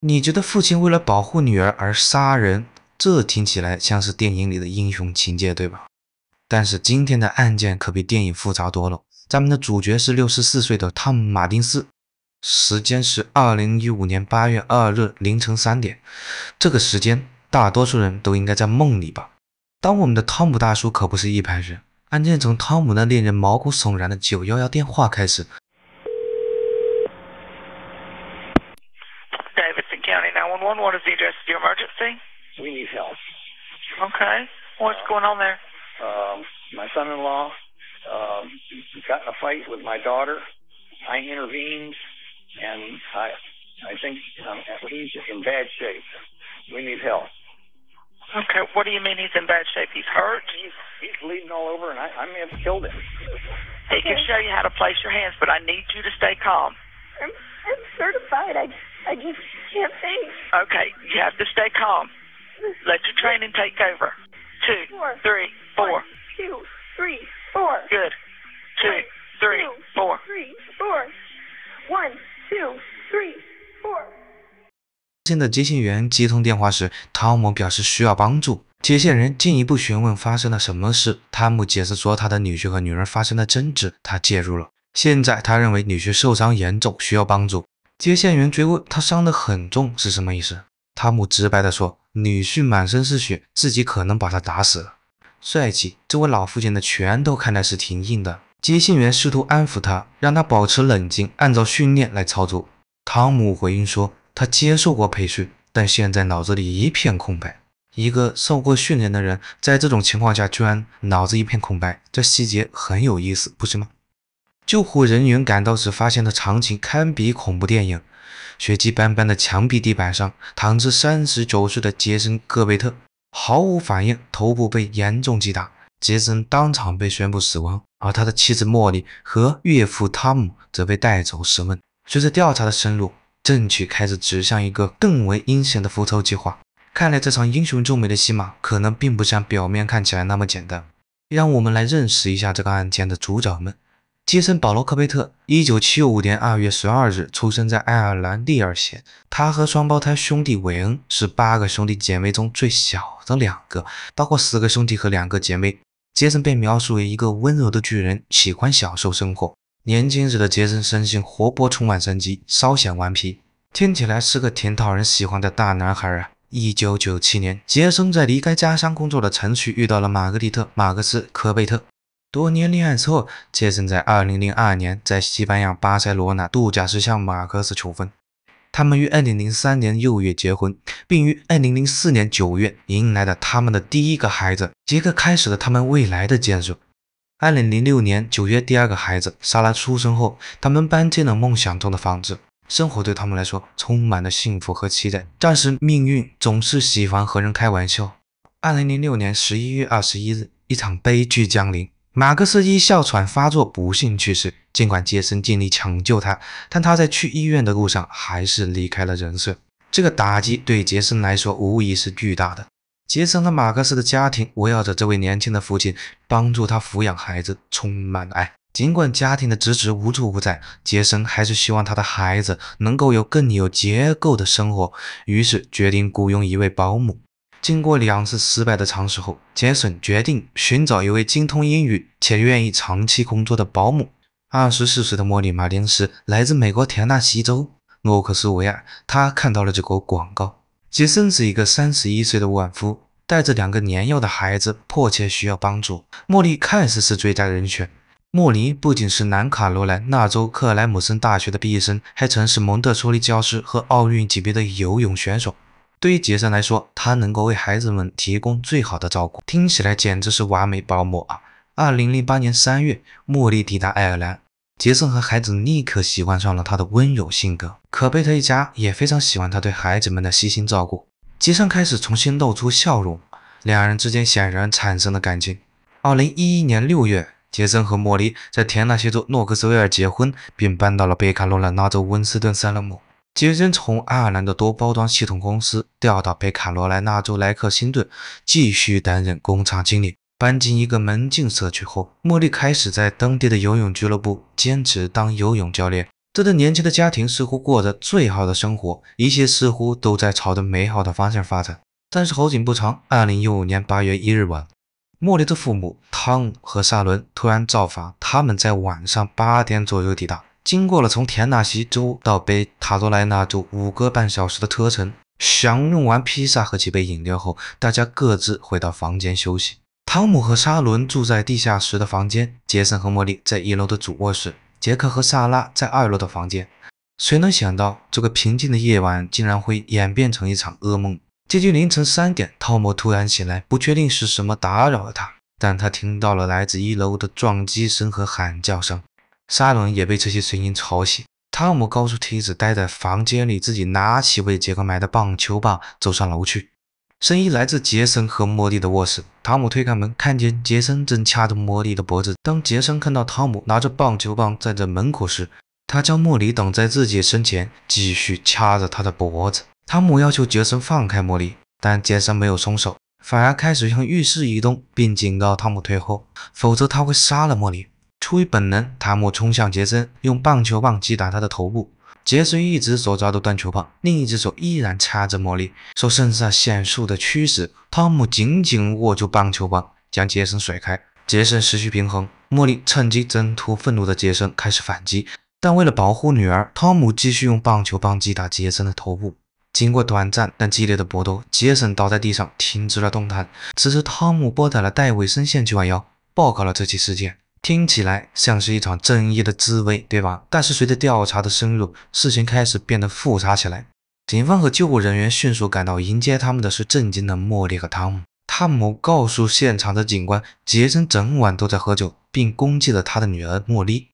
你觉得父亲为了保护女儿而杀人，这听起来像是电影里的英雄情节，对吧？但是今天的案件可比电影复杂多了。咱们的主角是六十四岁的汤姆·马丁斯，时间是二零一五年八月二日凌晨三点。这个时间，大多数人都应该在梦里吧？当我们的汤姆大叔可不是一般人。案件从汤姆那令人毛骨悚然的九幺幺电话开始。911, what is the address of your emergency? We need help. Okay, what's going on there? Um, my son-in-law um, got in a fight with my daughter. I intervened, and I, I think um, he's in bad shape. We need help. Okay, what do you mean he's in bad shape? He's hurt? He's, he's bleeding all over, and I, I may have killed him. He can show you how to place your hands, but I need you to stay calm. I'm, I'm certified. I, I just can't think. Okay, you have to stay calm. Let your training take over. Two, Four. three, four. One, two, three, four. Good. Two, One, three, two, four. three, four. One, two, three, four. 线的接线员接通电话时，汤姆表示需要帮助。接线人进一步询问发生了什么事，汤姆解释说他的女婿和女儿发生了争执，他介入了。现在他认为女婿受伤严重，需要帮助。接线员追问他伤得很重是什么意思，汤姆直白地说，女婿满身是血，自己可能把他打死了。帅气，这位老父亲的拳头看来是挺硬的。接线员试图安抚他，让他保持冷静，按照训练来操作。汤姆回应说。他接受过培训，但现在脑子里一片空白。一个受过训练的人，在这种情况下居然脑子一片空白，这细节很有意思，不是吗？救护人员赶到时，发现的场景堪比恐怖电影。血迹斑斑的墙壁地板上，躺着三十九岁的杰森·戈贝特，毫无反应，头部被严重击打，杰森当场被宣布死亡，而他的妻子茉莉和岳父汤姆则被带走审问。随着调查的深入，证据开始指向一个更为阴险的复仇计划。看来这场英雄救美的戏码可能并不像表面看起来那么简单。让我们来认识一下这个案件的主角们。杰森·保罗·科贝特，一九七五年二月十二日出生在爱尔兰利尔县。他和双胞胎兄弟韦恩是八个兄弟姐妹中最小的两个，包括四个兄弟和两个姐妹。杰森被描述为一个温柔的巨人，喜欢享受生活。年轻时的杰森生性活泼，充满生机，稍显顽皮，听起来是个挺讨人喜欢的大男孩啊。一九九七年，杰森在离开家乡工作的城区遇到了玛格丽特·马克思·科贝特。多年恋爱之后，杰森在二零零二年在西班牙巴塞罗那度假时向马克思求婚。他们于二零零三年六月结婚，并于二零零四年九月迎来了他们的第一个孩子，杰克开始了他们未来的建设。二零零六年九月，第二个孩子莎拉出生后，他们搬进了梦想中的房子，生活对他们来说充满了幸福和期待。但是命运总是喜欢和人开玩笑。二零零六年十一月二十一日，一场悲剧降临，马克思因哮喘发作不幸去世。尽管杰森尽力抢救他，但他在去医院的路上还是离开了人世。这个打击对杰森来说无疑是巨大的。杰森和马克思的家庭围绕着这位年轻的父亲，帮助他抚养孩子，充满爱。尽管家庭的支持无处不在，杰森还是希望他的孩子能够有更有结构的生活，于是决定雇佣一位保姆。经过两次失败的尝试后，杰森决定寻找一位精通英语且愿意长期工作的保姆。二十四岁的莫莉·马丁斯来自美国田纳西州诺克斯维尔，他看到了这个广告。杰森是一个三十一岁的万夫，带着两个年幼的孩子，迫切需要帮助。莫莉看似是最佳人选。莫莉不仅是南卡罗来纳州克莱姆森大学的毕业生，还曾是蒙特梭利教师和奥运级别的游泳选手。对于杰森来说，他能够为孩子们提供最好的照顾，听起来简直是完美保姆啊！二零零八年三月，茉莉抵达爱尔兰。杰森和孩子立刻喜欢上了他的温柔性格，可贝特一家也非常喜欢他对孩子们的悉心照顾。杰森开始重新露出笑容，两人之间显然产生了感情。二零一一年六月，杰森和茉莉在田纳西州诺克斯维尔结婚，并搬到了北卡罗来纳州温斯顿塞勒姆。杰森从爱尔兰的多包装系统公司调到北卡罗来纳州莱克辛顿，继续担任工厂经理。搬进一个门禁社区后，茉莉开始在当地的游泳俱乐部兼职当游泳教练。这对年轻的家庭似乎过着最好的生活，一切似乎都在朝着美好的方向发展。但是好景不长，二零一五年八月一日晚，茉莉的父母汤姆和萨伦突然造访，他们在晚上八点左右抵达。经过了从田纳西州到北塔罗来纳州五个半小时的车程，享用完披萨和几杯饮料后，大家各自回到房间休息。汤姆和沙伦住在地下室的房间，杰森和茉莉在一楼的主卧室，杰克和萨拉在二楼的房间。谁能想到这个平静的夜晚竟然会演变成一场噩梦？接近凌晨三点，汤姆突然醒来，不确定是什么打扰了他，但他听到了来自一楼的撞击声和喊叫声。沙伦也被这些声音吵醒。汤姆告诉妻子待在房间里，自己拿起为杰克买的棒球棒，走上楼去。声音来自杰森和莫莉的卧室。汤姆推开门，看见杰森正掐着莫莉的脖子。当杰森看到汤姆拿着棒球棒站在门口时，他将莫莉挡在自己身前，继续掐着他的脖子。汤姆要求杰森放开莫莉，但杰森没有松手，反而开始向浴室移动，并警告汤姆退后，否则他会杀了莫莉。出于本能，汤姆冲向杰森，用棒球棒击打他的头部。杰森一只手抓住断球棒，另一只手依然掐着茉莉，受肾上腺素的驱使，汤姆紧紧握住棒球棒，将杰森甩开。杰森失去平衡，茉莉趁机挣脱愤怒的杰森，开始反击。但为了保护女儿，汤姆继续用棒球棒击打杰森的头部。经过短暂但激烈的搏斗，杰森倒在地上，停止了动弹。此时，汤姆拨打了戴维森线九万幺，报告了这起事件。听起来像是一场正义的滋味，对吧？但是随着调查的深入，事情开始变得复杂起来。警方和救护人员迅速赶到，迎接他们的是震惊的茉莉和汤姆。汤姆告诉现场的警官，杰森整晚都在喝酒，并攻击了他的女儿茉莉。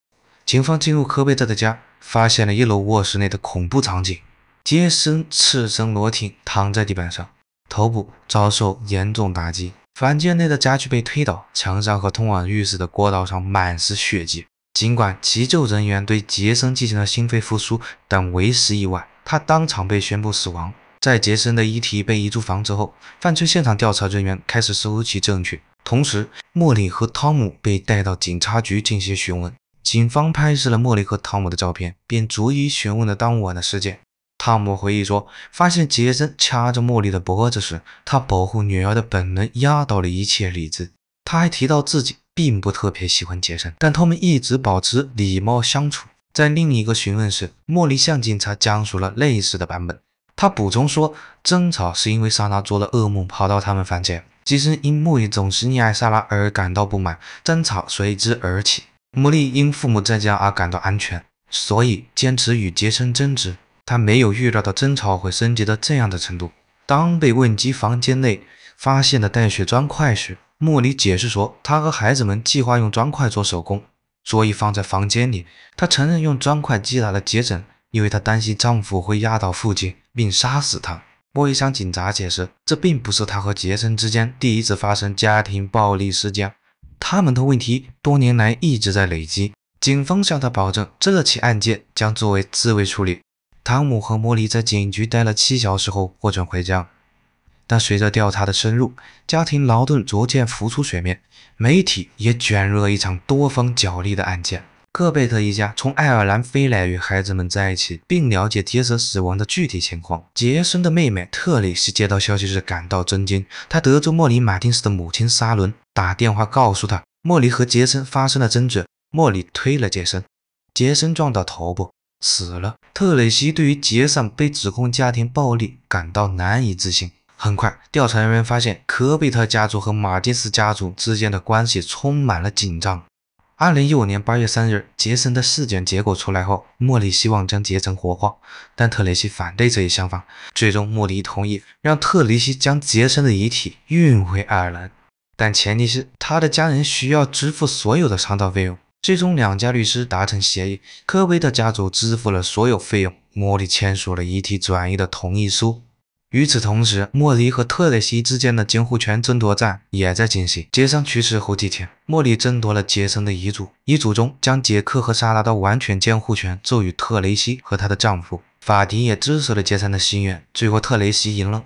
警方进入科贝特的家，发现了一楼卧室内的恐怖场景：杰森赤身裸体躺在地板上，头部遭受严重打击。房间内的家具被推倒，墙上和通往浴室的过道上满是血迹。尽管急救人员对杰森进行了心肺复苏，但为时已晚，他当场被宣布死亡。在杰森的遗体被移出房之后，犯罪现场调查人员开始收集证据，同时莫里和汤姆被带到警察局进行询问。警方拍摄了莫里和汤姆的照片，并逐一询问了当晚的事件。汤姆回忆说，发现杰森掐着茉莉的脖子时，他保护女儿的本能压倒了一切理智。他还提到自己并不特别喜欢杰森，但他们一直保持礼貌相处。在另一个询问时，茉莉向警察讲述了类似的版本。他补充说，争吵是因为莎拉做了噩梦，跑到他们房间。杰森因茉莉总是溺爱莎拉而感到不满，争吵随之而起。茉莉因父母在家而感到安全，所以坚持与杰森争执。他没有预料到争吵会升级到这样的程度。当被问及房间内发现的带血砖块时，茉莉解释说，她和孩子们计划用砖块做手工，所以放在房间里。她承认用砖块击打了杰森，因为她担心丈夫会压倒父亲并杀死他。莫里向警察解释，这并不是她和杰森之间第一次发生家庭暴力事件，他们的问题多年来一直在累积。警方向她保证，这起案件将作为自卫处理。汤姆和莫莉在警局待了七小时后获准回家，但随着调查的深入，家庭矛盾逐渐浮出水面，媒体也卷入了一场多方角力的案件。戈贝特一家从爱尔兰飞来与孩子们在一起，并了解杰森死亡的具体情况。杰森的妹妹特蕾西接到消息时感到震惊，她得知莫里·马丁斯的母亲沙伦打电话告诉她，莫里和杰森发生了争执，莫里推了杰森，杰森撞到头部。死了。特雷西对于杰森被指控家庭暴力感到难以置信。很快，调查人员发现科贝特家族和马丁斯家族之间的关系充满了紧张。二零一五年八月三日，杰森的尸检结果出来后，莫里希望将杰森火化，但特雷西反对这一想法。最终，莫里同意让特雷西将杰森的遗体运回爱尔兰，但前提是他的家人需要支付所有的伤悼费用。最终，两家律师达成协议，科威特家族支付了所有费用，莫莉签署了遗体转移的同意书。与此同时，莫莉和特雷西之间的监护权争夺战也在进行。杰森去世后几天，莫莉争夺了杰森的遗嘱，遗嘱中将杰克和莎拉的完全监护权授予特雷西和她的丈夫。法庭也支持了杰森的心愿，最后特雷西赢了，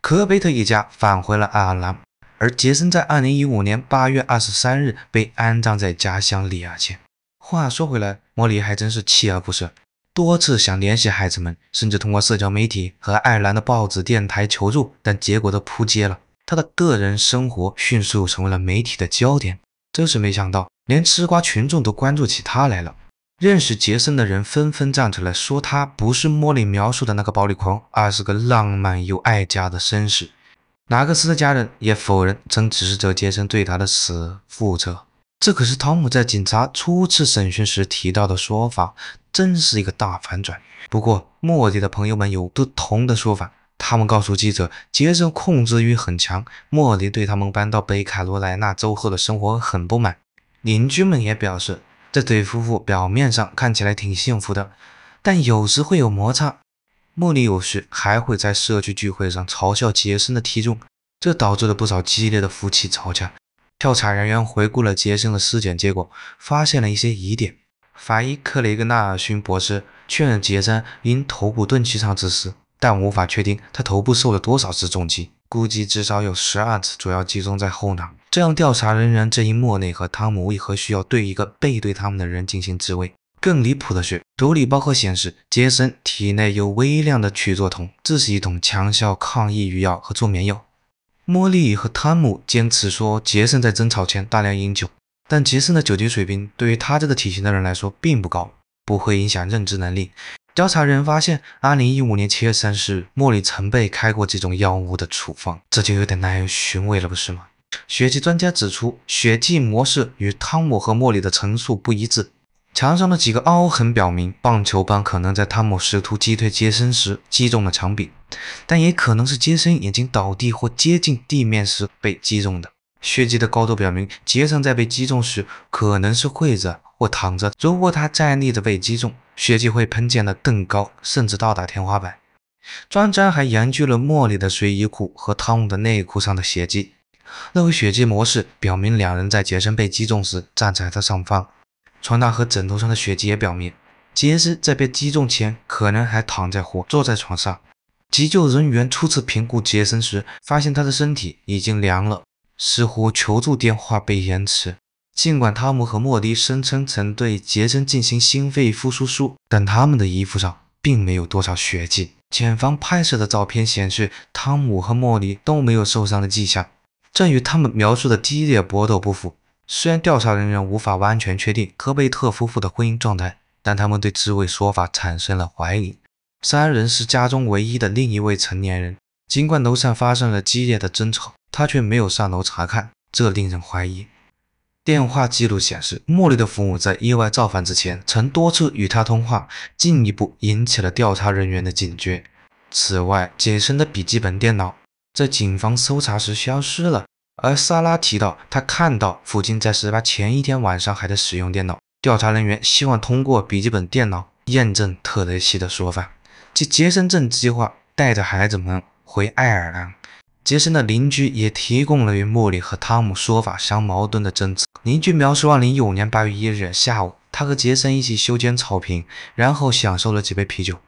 科贝特一家返回了爱尔兰。而杰森在二零一五年八月二十三日被安葬在家乡里亚县。话说回来，莫莉还真是锲而不舍。多次想联系孩子们，甚至通过社交媒体和爱尔兰的报纸、电台求助，但结果都扑街了。他的个人生活迅速成为了媒体的焦点。真是没想到，连吃瓜群众都关注起他来了。认识杰森的人纷纷站出来说，他不是莫莉描述的那个暴力狂，而是个浪漫又爱家的绅士。纳克斯的家人也否认曾指使着杰森对他的死负责。这可是汤姆在警察初次审讯时提到的说法，真是一个大反转。不过，莫迪的朋友们有不同的说法。他们告诉记者，杰森控制欲很强，莫迪对他们搬到北卡罗来纳州后的生活很不满。邻居们也表示，这对夫妇表面上看起来挺幸福的，但有时会有摩擦。莫莉有时还会在社区聚会上嘲笑杰森的体重，这导致了不少激烈的夫妻吵架。调查人员回顾了杰森的尸检结果，发现了一些疑点。法医克雷格纳尔逊博士确认杰森因头部钝器伤致死，但无法确定他头部受了多少次重击，估计至少有十二次，主要集中在后脑。这样，调查人员质疑莫内和汤姆为何需要对一个背对他们的人进行自卫。更离谱的是，毒理包盒显示杰森体内有微量的曲唑酮，这是一种强效抗抑郁药和助眠药。莫莉和汤姆坚持说，杰森在争吵前大量饮酒，但杰森的酒精水平对于他这个体型的人来说并不高，不会影响认知能力。调查人发现，2015年7月30日，莫莉曾被开过这种药物的处方，这就有点耐人寻味了，不是吗？血迹专家指出，血迹模式与汤姆和莫莉的陈述不一致。墙上的几个凹痕表明，棒球棒可能在汤姆试图击退杰森时击中了墙壁，但也可能是杰森已经倒地或接近地面时被击中的。血迹的高度表明，杰森在被击中时可能是跪着或躺着。如果他站立着被击中，血迹会喷溅得更高，甚至到达天花板。专家还研究了莫莉的睡衣裤和汤姆的内裤上的血迹，认为血迹模式表明两人在杰森被击中时站在他上方。床单和枕头上的血迹也表明，杰森在被击中前可能还躺在或坐在床上。急救人员初次评估杰森时，发现他的身体已经凉了，似乎求助电话被延迟。尽管汤姆和莫迪声称曾对杰森进行心肺复苏术，但他们的衣服上并没有多少血迹。检方拍摄的照片显示，汤姆和莫迪都没有受伤的迹象，这与他们描述的激烈搏斗不符。虽然调查人员无法完全确定科贝特夫妇的婚姻状态，但他们对这位说法产生了怀疑。三人是家中唯一的另一位成年人，尽管楼上发生了激烈的争吵，他却没有上楼查看，这令人怀疑。电话记录显示，茉莉的父母在意外造访之前曾多次与他通话，进一步引起了调查人员的警觉。此外，杰森的笔记本电脑在警方搜查时消失了。而萨拉提到，他看到父亲在事发前一天晚上还在使用电脑。调查人员希望通过笔记本电脑验证特雷西的说法，即杰森正计划带着孩子们回爱尔兰。杰森的邻居也提供了与莫莉和汤姆说法相矛盾的证词。邻居描述2015年8月1日下午，他和杰森一起修剪草坪，然后享受了几杯啤酒。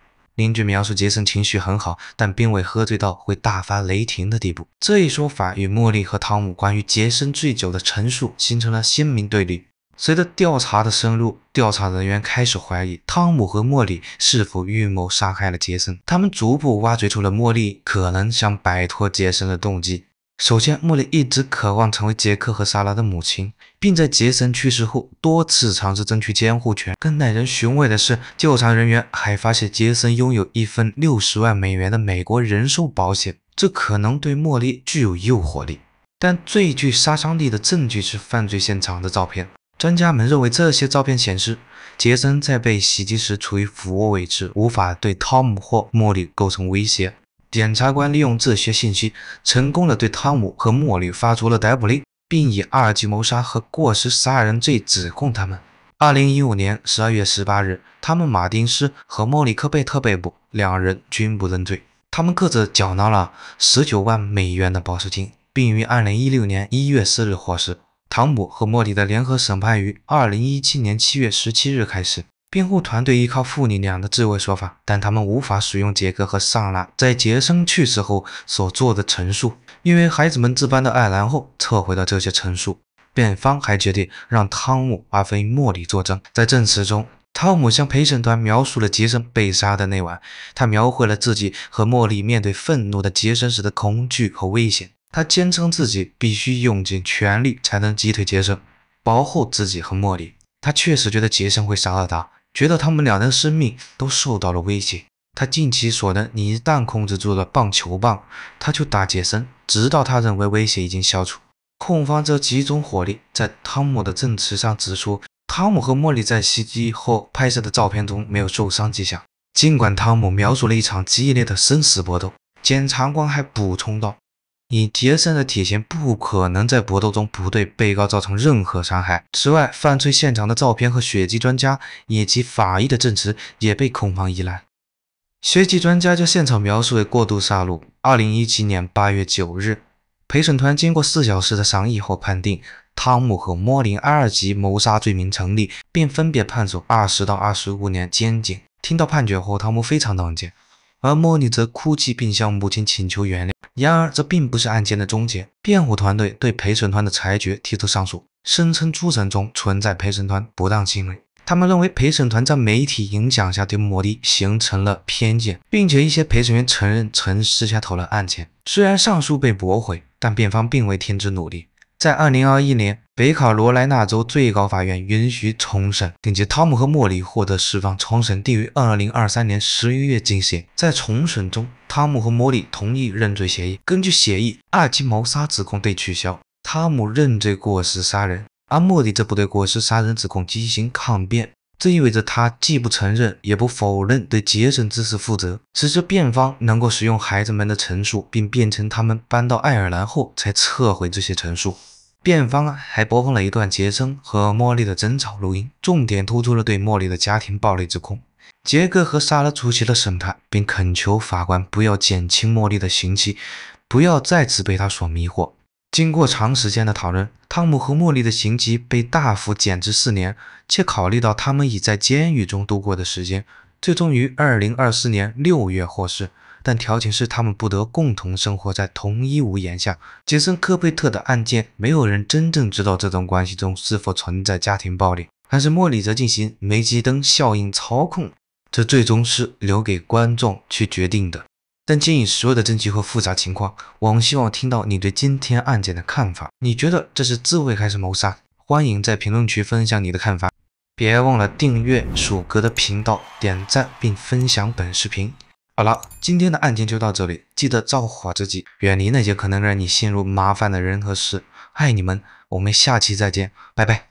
邻居描述杰森情绪很好，但并未喝醉到会大发雷霆的地步。这一说法与茉莉和汤姆关于杰森醉酒的陈述形成了鲜明对立。随着调查的深入，调查人员开始怀疑汤姆和茉莉是否预谋杀害了杰森。他们逐步挖掘出了茉莉可能想摆脱杰森的动机。首先，茉莉一直渴望成为杰克和莎拉的母亲，并在杰森去世后多次尝试争取监护权。更耐人寻味的是，调查人员还发现杰森拥有一份六十万美元的美国人寿保险，这可能对茉莉具有诱惑力。但最具杀伤力的证据是犯罪现场的照片。专家们认为，这些照片显示杰森在被袭击时处于俯卧位置，无法对汤姆或茉莉构成威胁。检察官利用这些信息，成功的对汤姆和莫莉发出了逮捕令，并以二级谋杀和过失杀人罪指控他们。二零一五年十二月十八日，汤姆·马丁斯和莫里克·贝特被捕，两人均不认罪。他们各自缴纳了十九万美元的保释金，并于二零一六年一月四日获释。汤姆和莫里的联合审判于二零一七年七月十七日开始。辩护团队依靠父女俩的自卫说法，但他们无法使用杰克和萨拉在杰森去世后所做的陈述，因为孩子们自搬到爱尔兰后撤回了这些陈述。辩方还决定让汤姆而非莫里作证。在证词中，汤姆向陪审团描述了杰森被杀的那晚，他描绘了自己和茉莉面对愤怒的杰森时的恐惧和危险。他坚称自己必须用尽全力才能击退杰森，保护自己和茉莉。他确实觉得杰森会杀了他，觉得他们两人的生命都受到了威胁。他尽其所能，你一旦控制住了棒球棒，他就打杰森，直到他认为威胁已经消除。控方则集中火力在汤姆的证词上指出，汤姆和茉莉在袭击后拍摄的照片中没有受伤迹象。尽管汤姆描述了一场激烈的生死搏斗，检察官还补充道。以杰森的体型，不可能在搏斗中不对被告造成任何伤害。此外，犯罪现场的照片和血迹专家以及法医的证词也被控方依赖。血迹专家将现场描述为过度杀戮。二零一七年八月九日，陪审团经过四小时的商议后判定汤姆和莫林二级谋杀罪名成立，并分别判处二十到二十五年监禁。听到判决后，汤姆非常冷静，而莫莉则哭泣并向母亲请求原谅。然而，这并不是案件的终结。辩护团队对陪审团的裁决提出上诉，声称初审中存在陪审团不当行为。他们认为陪审团在媒体影响下对莫莉形成了偏见，并且一些陪审员承认曾私下投了案件。虽然上诉被驳回，但辩方并未停止努力。在二零二一年，北卡罗来纳州最高法院允许重审，并且汤姆和莫里获得释放。重审定于二零二三年十一月进行。在重审中，汤姆和莫里同意认罪协议。根据协议，二级谋杀指控被取消，汤姆认罪过失杀人，而莫里则不对过失杀人指控进行抗辩。这意味着他既不承认也不否认对杰森之死负责。此时，辩方能够使用孩子们的陈述，并辩称他们搬到爱尔兰后才撤回这些陈述。辩方还播放了一段杰森和茉莉的争吵录音，重点突出了对茉莉的家庭暴力指控。杰克和莎拉出席了审判，并恳求法官不要减轻茉莉的刑期，不要再次被他所迷惑。经过长时间的讨论，汤姆和茉莉的刑期被大幅减至四年，且考虑到他们已在监狱中度过的时间，最终于二零二四年六月获释。但条件是他们不得共同生活在同一屋檐下。杰森·科佩特的案件，没有人真正知道这种关系中是否存在家庭暴力。但是莫里则进行煤气灯效应操控，这最终是留给观众去决定的。但鉴于所有的证据和复杂情况，我们希望听到你对今天案件的看法。你觉得这是自卫还是谋杀？欢迎在评论区分享你的看法。别忘了订阅鼠哥的频道，点赞并分享本视频。好了，今天的案件就到这里，记得照顾好自己，远离那些可能让你陷入麻烦的人和事。爱你们，我们下期再见，拜拜。